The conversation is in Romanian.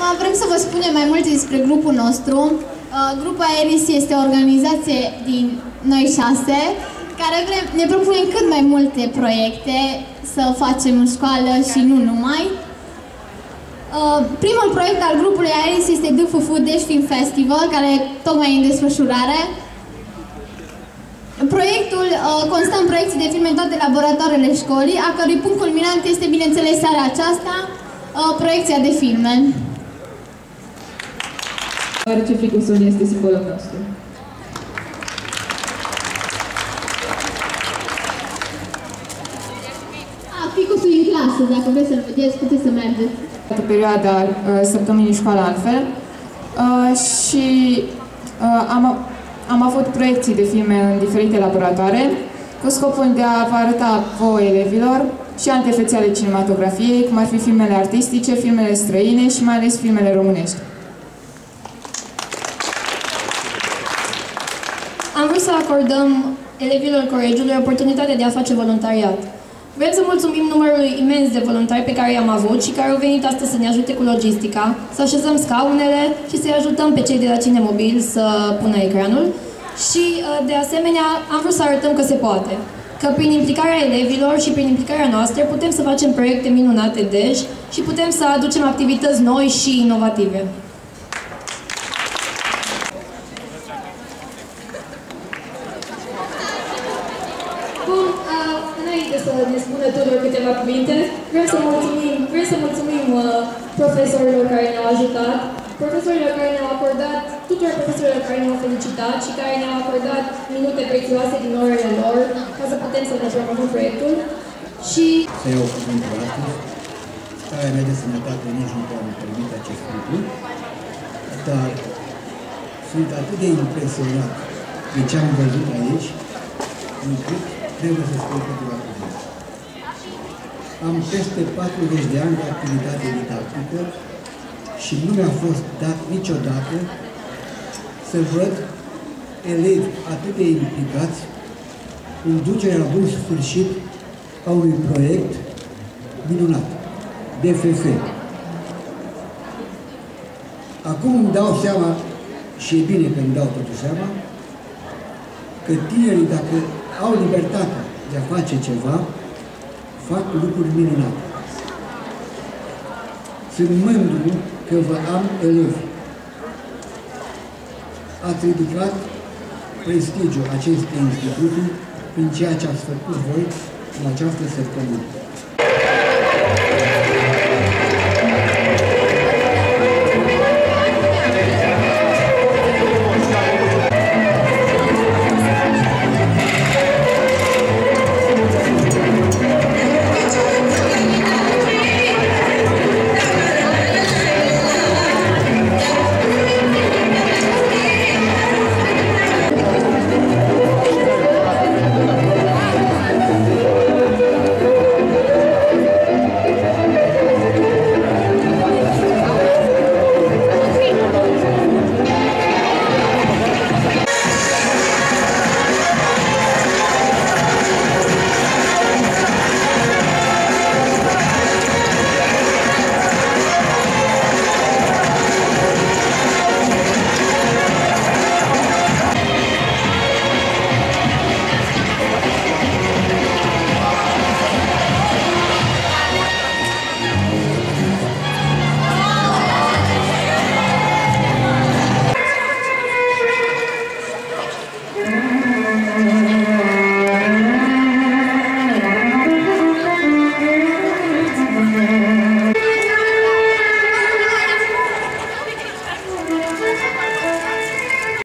Acum vrem să vă spunem mai multe despre grupul nostru. Uh, grupul Aeris este o organizație din noi șase care vrem, ne propunem cât mai multe proiecte să facem în școală și nu numai. Uh, primul proiect al grupului Aeris este DFF Dash Film Festival, care tocmai e în desfășurare. Proiectul uh, constă în proiecții de filme în toate laboratoarele școlii, a cărui punct culminant este, bineînțeles, seara aceasta, uh, proiecția de filme. Ce fricosul este simbolul nostru. A, ficusul în clasă, dacă vreți să-l vedeți, puteți să mergeți. Pe perioada uh, săptămânii școală altfel uh, și uh, am, am avut proiecții de filme în diferite laboratoare cu scopul de a vă arăta vouă elevilor și alte fețe ale cinematografiei, cum ar fi filmele artistice, filmele străine și mai ales filmele românești. Am vrut să acordăm elevilor colegiului oportunitatea de a face voluntariat. Vrem să mulțumim numărului imens de voluntari pe care i-am avut și care au venit astăzi să ne ajute cu logistica, să așezăm scaunele și să-i ajutăm pe cei de la Cine Mobil să pună ecranul. Și, uh, de asemenea, am vrut să arătăm că se poate. Că prin implicarea elevilor și prin implicarea noastră putem să facem proiecte minunate deci și putem să aducem activități noi și inovative. Bun, uh, înainte să ne spună Tudor câteva cuvinte, vrem să mulțumim, vrem să mulțumim uh, profesorilor care ne-au ajutat, profesorilor care ne-au acordat, tuturor profesorilor care ne-au felicitat și care ne-au acordat minute prețioase din orele lor ca să putem să ne promovăm proiectul. Și să iau cuvântul astăzi. Starea mea de sănătate nici nu poate permite acest lucru, dar sunt atât de impresionat de ce am văzut aici, încât trebuie să spun câteva cuvinte. Am peste 40 de ani de activitate didactică și nu mi-a fost dat niciodată să văd elevi atât de implicați în ducerea la bun sfârșit a unui proiect minunat, DFF. Acum îmi dau seama, și e bine că îmi dau totuși seama, că tinerii, dacă au libertatea de a face ceva, fac lucruri minunate. Sunt mândru că vă am elevi. Ați ridicat prestigiul acestei instituții prin ceea ce ați făcut voi în această săptămână.